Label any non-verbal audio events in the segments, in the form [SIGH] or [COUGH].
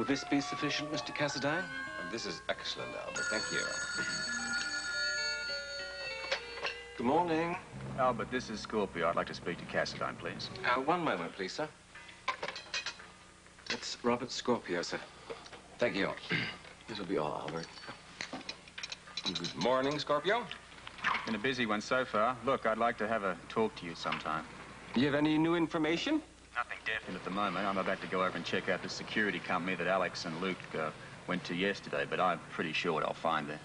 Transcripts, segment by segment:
Will this be sufficient, Mr. Cassadine? This is excellent, Albert. Thank you. Good morning. Albert, this is Scorpio. I'd like to speak to Cassadine, please. Uh, one moment, please, sir. It's Robert Scorpio, sir. Thank you. [CLEARS THROAT] This will be all, Albert. Good morning, Scorpio. Been a busy one so far. Look, I'd like to have a talk to you sometime. Do you have any new information? Nothing definite at the moment. I'm about to go over and check out the security company that Alex and Luke uh, went to yesterday, but I'm pretty sure what I'll find there.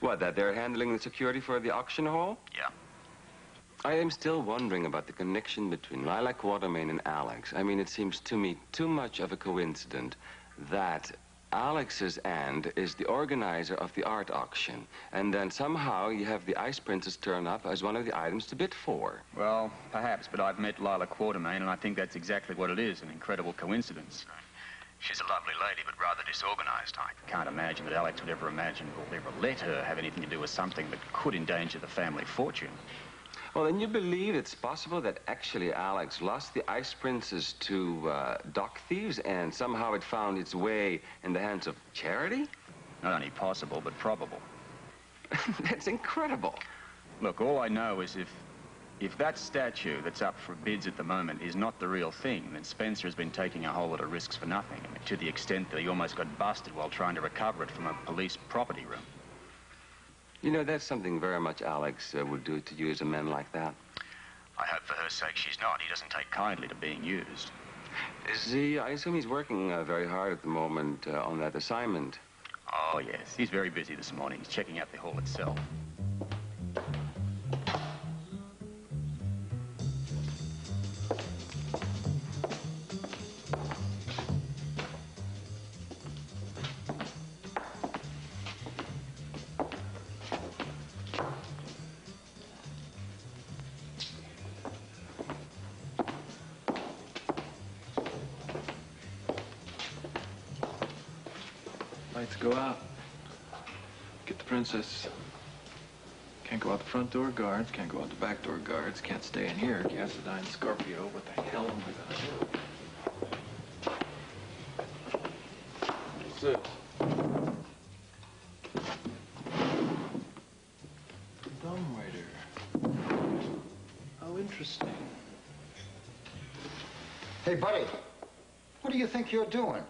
What, that they're handling the security for the auction hall? Yeah. I am still wondering about the connection between Lila Quartermaine and Alex. I mean, it seems to me too much of a coincidence that Alex's aunt is the organizer of the art auction, and then somehow you have the Ice Princess turn up as one of the items to bid for. Well, perhaps, but I've met Lila Quartermaine, and I think that's exactly what it is, an incredible coincidence. She's a lovely lady, but rather disorganized. I can't imagine that Alex would ever imagine or ever let her have anything to do with something that could endanger the family fortune. Well, then you believe it's possible that actually Alex lost the Ice Princess to uh, dock thieves and somehow it found its way in the hands of charity? Not only possible, but probable. [LAUGHS] That's incredible. Look, all I know is if if that statue that's up for bids at the moment is not the real thing, then Spencer has been taking a whole lot of risks for nothing, I mean, to the extent that he almost got busted while trying to recover it from a police property room. You know, that's something very much Alex uh, would do to use a man like that. I hope for her sake she's not. He doesn't take kindly to being used. Is he, I assume he's working uh, very hard at the moment uh, on that assignment. Oh, yes. He's very busy this morning. He's checking out the hall itself. Lights go out. Get the princess. Can't go out the front door, guards. Can't go out the back door, guards. Can't stay in here. Cassadine, Scorpio. What the hell am I gonna do? What's this? Dumbwaiter. How interesting. Hey, buddy, what do you think you're doing?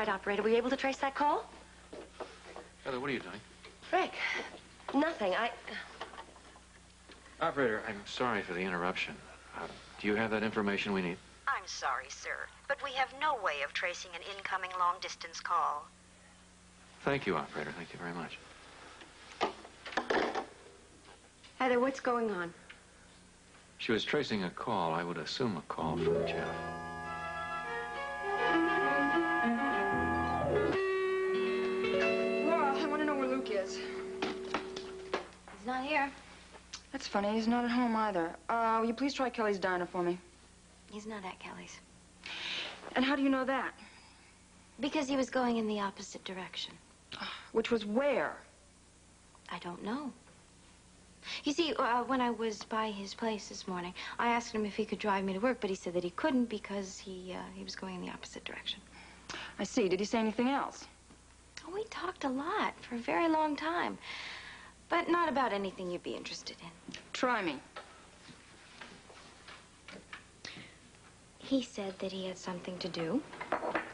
Right, operator. Were you able to trace that call? Heather, what are you doing? Rick, nothing. I. Operator, I'm sorry for the interruption. Uh, do you have that information we need? I'm sorry, sir, but we have no way of tracing an incoming long-distance call. Thank you, operator. Thank you very much. Heather, what's going on? She was tracing a call. I would assume a call from Jeff. That's funny. He's not at home either. Uh, will you please try Kelly's diner for me? He's not at Kelly's. And how do you know that? Because he was going in the opposite direction. [SIGHS] Which was where? I don't know. You see, uh, when I was by his place this morning, I asked him if he could drive me to work, but he said that he couldn't because he, uh, he was going in the opposite direction. I see. Did he say anything else? Oh, we talked a lot for a very long time, but not about anything you'd be interested in. Try me. He said that he had something to do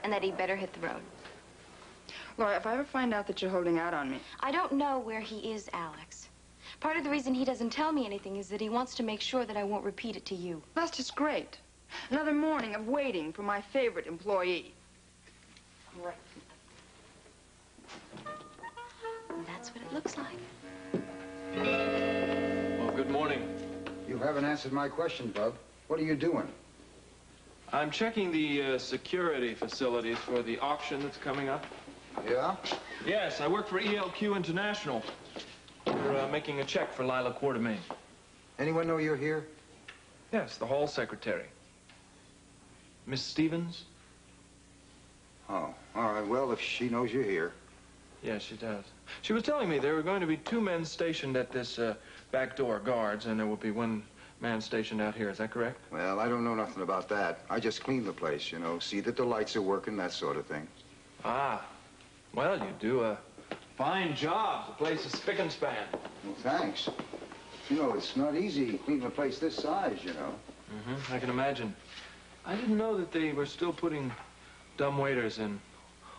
and that he'd better hit the road. Laura, if I ever find out that you're holding out on me, I don't know where he is, Alex. Part of the reason he doesn't tell me anything is that he wants to make sure that I won't repeat it to you. that's just great. Another morning of waiting for my favorite employee. Right. And that's what it looks like. Well, good morning. You haven't answered my question, Bub. What are you doing? I'm checking the uh, security facilities for the auction that's coming up. Yeah? Yes, I work for ELQ International. We're uh, making a check for Lila Quartermaine. Anyone know you're here? Yes, the hall secretary. Miss Stevens? Oh, all right. Well, if she knows you're here. Yes, she does. She was telling me there were going to be two men stationed at this uh, back door guards, and there will be one man stationed out here. Is that correct? Well, I don't know nothing about that. I just clean the place, you know, see that the lights are working, that sort of thing. Ah. Well, you do a fine job. The place is spick and span. Well, thanks. You know, it's not easy cleaning a place this size, you know. Mm-hmm. I can imagine. I didn't know that they were still putting dumb waiters in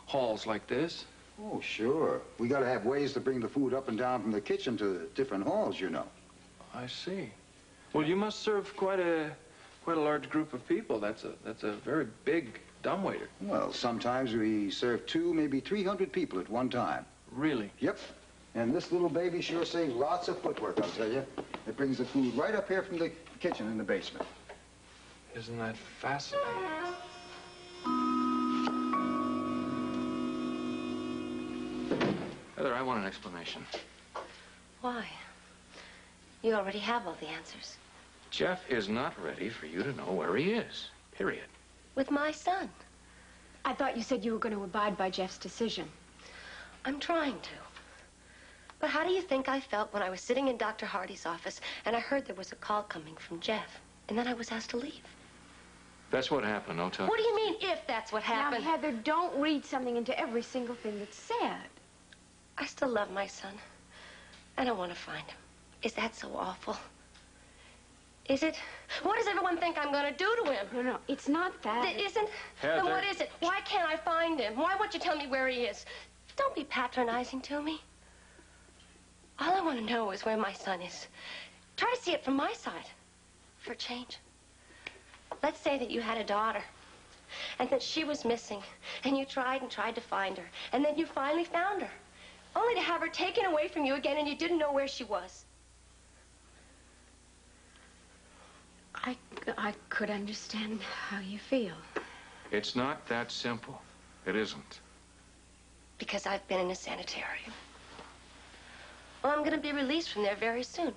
halls like this. Oh, sure. We gotta have ways to bring the food up and down from the kitchen to the different halls, you know. I see. Well, you must serve quite a quite a large group of people. That's a that's a very big dumbwaiter. Well, sometimes we serve two, maybe 300 people at one time. Really? Yep. And this little baby sure saves lots of footwork, I'll tell you. It brings the food right up here from the kitchen in the basement. Isn't that fascinating? Heather, I want an explanation. Why? You already have all the answers. Jeff is not ready for you to know where he is. Period. With my son. I thought you said you were going to abide by Jeff's decision. I'm trying to. But how do you think I felt when I was sitting in Dr. Hardy's office and I heard there was a call coming from Jeff? And then I was asked to leave. That's what happened. I'll tell What do you mean, if that's what happened? Now, Heather, don't read something into every single thing that's said. I still love my son. And I want to find him. Is that so awful? Is it? What does everyone think I'm going to do to him? No, no, it's not that. It isn't? Heather. Then what is it? Why can't I find him? Why won't you tell me where he is? Don't be patronizing to me. All I want to know is where my son is. Try to see it from my side. For a change. Let's say that you had a daughter. And that she was missing. And you tried and tried to find her. And then you finally found her. Only to have her taken away from you again and you didn't know where she was. I, I could understand how you feel. It's not that simple. It isn't. Because I've been in a sanitarium. Well, I'm going to be released from there very soon.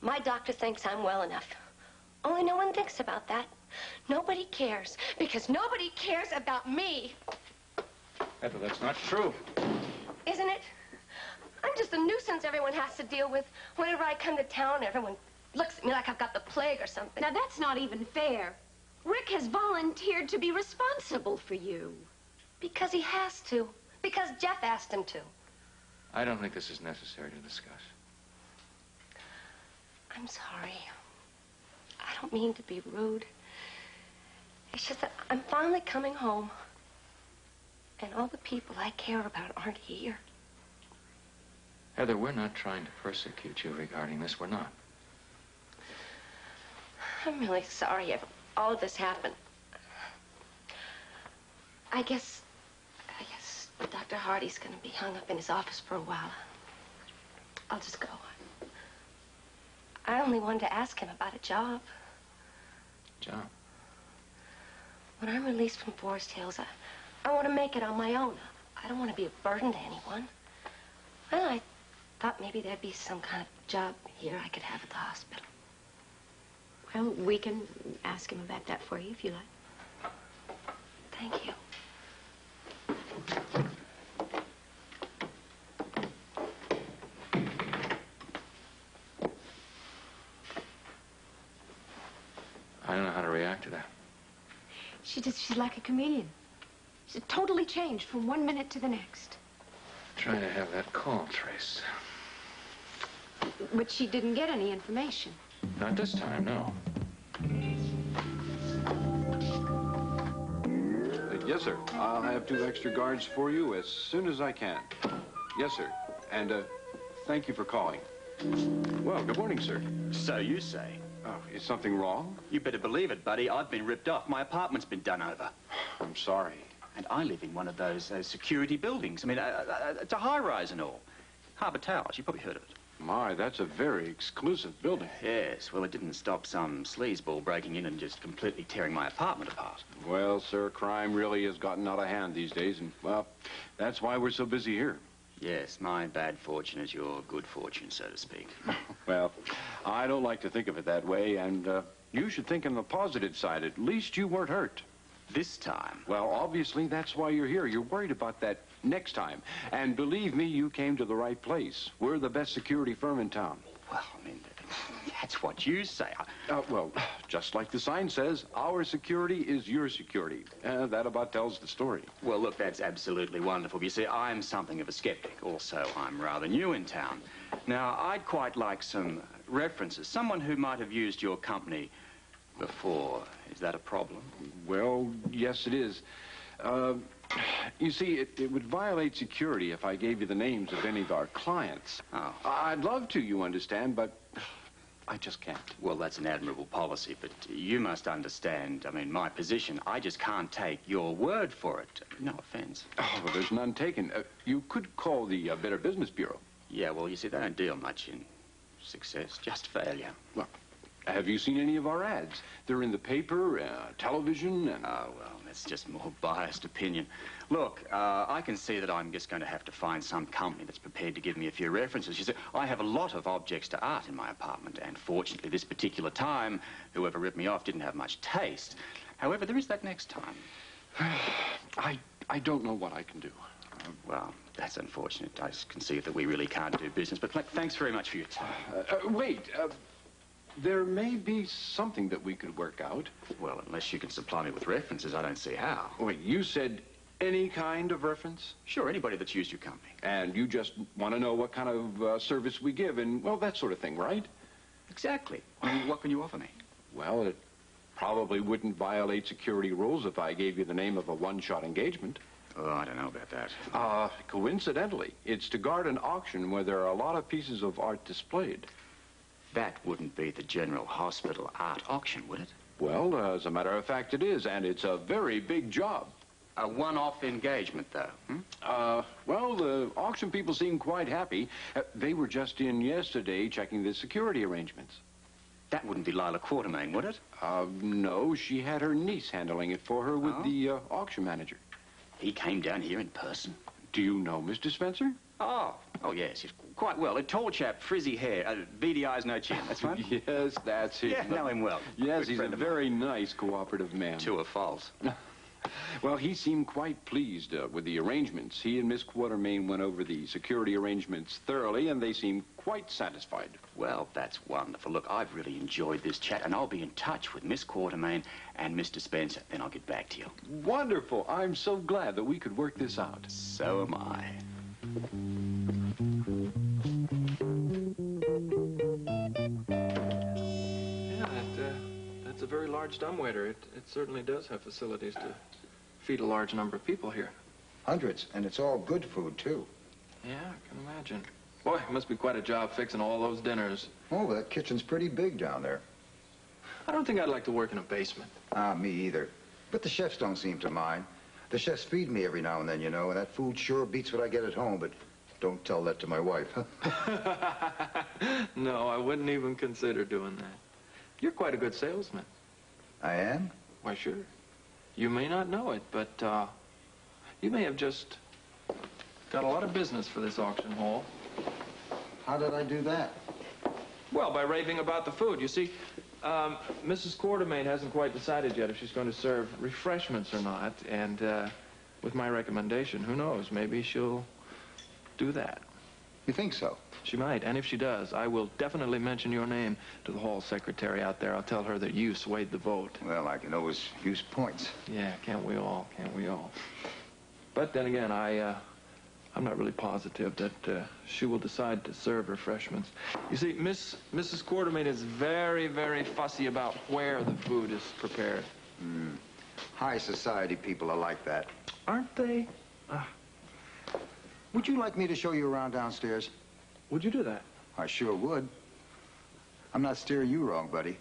My doctor thinks I'm well enough. Only no one thinks about that. Nobody cares. Because nobody cares about me. Heather, that's not true. Isn't it? I'm just a nuisance everyone has to deal with. Whenever I come to town, everyone looks at me like I've got the plague or something. Now, that's not even fair. Rick has volunteered to be responsible for you. Because he has to. Because Jeff asked him to. I don't think this is necessary to discuss. I'm sorry. I don't mean to be rude. It's just that I'm finally coming home. And all the people I care about aren't here. Heather, we're not trying to persecute you regarding this. We're not. I'm really sorry if all of this happened. I guess, I guess Dr. Hardy's going to be hung up in his office for a while. I'll just go. I only wanted to ask him about a job. Job. When I'm released from Forest Hills, I, I want to make it on my own. I don't want to be a burden to anyone. Well, I thought maybe there'd be some kind of job here I could have at the hospital. Well, we can ask him about that for you if you like. Thank you. I don't know how to react to that. She just, she's like a chameleon. She's totally changed from one minute to the next. Trying to have that call traced. But she didn't get any information. Not this time, no. Yes, sir. I'll have two extra guards for you as soon as I can. Yes, sir. And, uh, thank you for calling. Well, good morning, sir. So you say. Oh, is something wrong? You better believe it, buddy. I've been ripped off. My apartment's been done over. I'm sorry. And I live in one of those uh, security buildings. I mean, uh, uh, it's a high-rise and all. Harbour Towers, you've probably heard of it. My, that's a very exclusive building. Yes, well, it didn't stop some sleazeball breaking in and just completely tearing my apartment apart. Well, sir, crime really has gotten out of hand these days, and, well, that's why we're so busy here. Yes, my bad fortune is your good fortune, so to speak. [LAUGHS] Well, I don't like to think of it that way, and, uh, you should think on the positive side. At least you weren't hurt. This time, Well, obviously, that's why you're here. You're worried about that next time. And believe me, you came to the right place. We're the best security firm in town. Well, I mean, [LAUGHS] that's what you say. Uh, well, just like the sign says, our security is your security. Uh, that about tells the story. Well, look, that's absolutely wonderful. You see, I'm something of a skeptic. Also, I'm rather new in town. Now, I'd quite like some references. Someone who might have used your company before. Is that a problem? Well, yes, it is. Uh, you see, it, it would violate security if I gave you the names of any of our clients. Oh. I'd love to, you understand, but I just can't. Well, that's an admirable policy, but you must understand, I mean, my position. I just can't take your word for it. No offense. Oh, well, there's none taken. Uh, you could call the uh, Better Business Bureau. Yeah, well, you see, they don't deal much in success, just failure. Well, have you seen any of our ads? They're in the paper, uh, television, and... Oh, well, that's just more [LAUGHS] biased opinion. Look, uh, I can see that I'm just going to have to find some company that's prepared to give me a few references. You see, I have a lot of objects to art in my apartment, and fortunately, this particular time, whoever ripped me off didn't have much taste. However, there is that next time. [SIGHS] I, I don't know what I can do. Uh, well, that's unfortunate. I can see that we really can't do business, but thanks very much for your time. Uh, uh, wait, uh, there may be something that we could work out. Well, unless you can supply me with references, I don't see how. Wait, you said any kind of reference? Sure, anybody that's used your company. And you just want to know what kind of uh, service we give and, well, that sort of thing, right? Exactly. I mean, what can you offer me? Well, it probably wouldn't violate security rules if I gave you the name of a one-shot engagement. Oh, I don't know about that. Uh, coincidentally, it's to guard an auction where there are a lot of pieces of art displayed. That wouldn't be the General Hospital art auction, would it? Well, uh, as a matter of fact, it is, and it's a very big job. A one-off engagement, though. Hmm? Uh, well, the auction people seem quite happy. Uh, they were just in yesterday checking the security arrangements. That wouldn't be Lila Quartermaine, would it? Uh, no, she had her niece handling it for her with Oh. the uh, auction manager. He came down here in person. Do you know Mr. Spencer? Oh, oh yes, yes, quite well. A tall chap, frizzy hair, uh, beady eyes, no chin. That's fine. [LAUGHS] yes, that's him. Yeah, know him well. Yes, Good he's a friend mine. very nice, cooperative man. To a fault. Well, he seemed quite pleased uh, with the arrangements. He and Miss Quartermaine went over the security arrangements thoroughly, and they seemed quite satisfied. Well, that's wonderful. Look, I've really enjoyed this chat, and I'll be in touch with Miss Quartermaine and Mr. Spencer. Then I'll get back to you. Wonderful. I'm so glad that we could work this out. So am I. large dumbwaiter. It, it certainly does have facilities to feed a large number of people here. Hundreds, and it's all good food, too. Yeah, I can imagine. Boy, it must be quite a job fixing all those dinners. Oh, that kitchen's pretty big down there. I don't think I'd like to work in a basement. Ah, me either. But the chefs don't seem to mind. The chefs feed me every now and then, you know, and that food sure beats what I get at home, but don't tell that to my wife. Huh? [LAUGHS] [LAUGHS] no, I wouldn't even consider doing that. You're quite a good salesman. I am? Why, sure. You may not know it, but uh, you may have just got a lot of business for this auction hall. How did I do that? Well, by raving about the food. You see, um, Mrs. Quartermaine hasn't quite decided yet if she's going to serve refreshments or not. And uh, with my recommendation, who knows? Maybe she'll do that. You think so? She might. And if she does, I will definitely mention your name to the hall secretary out there. I'll tell her that you swayed the vote. Well, I can always use points. Yeah, can't we all? Can't we all? But then again, I, uh, I'm not really positive that uh, she will decide to serve refreshments. You see, Miss Mrs. Quartermaine is very, very fussy about where the food is prepared. Hmm. High society people are like that. Aren't they? Uh, Would you like me to show you around downstairs? would you do that? I sure would. I'm not steering you wrong, buddy.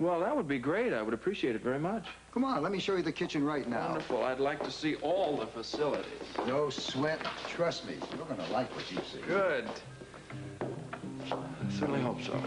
Well, that would be great. I would appreciate it very much. Come on, let me show you the kitchen right now. Wonderful. I'd like to see all the facilities. No sweat. Trust me, you're gonna like what you see. Good. I certainly hope so.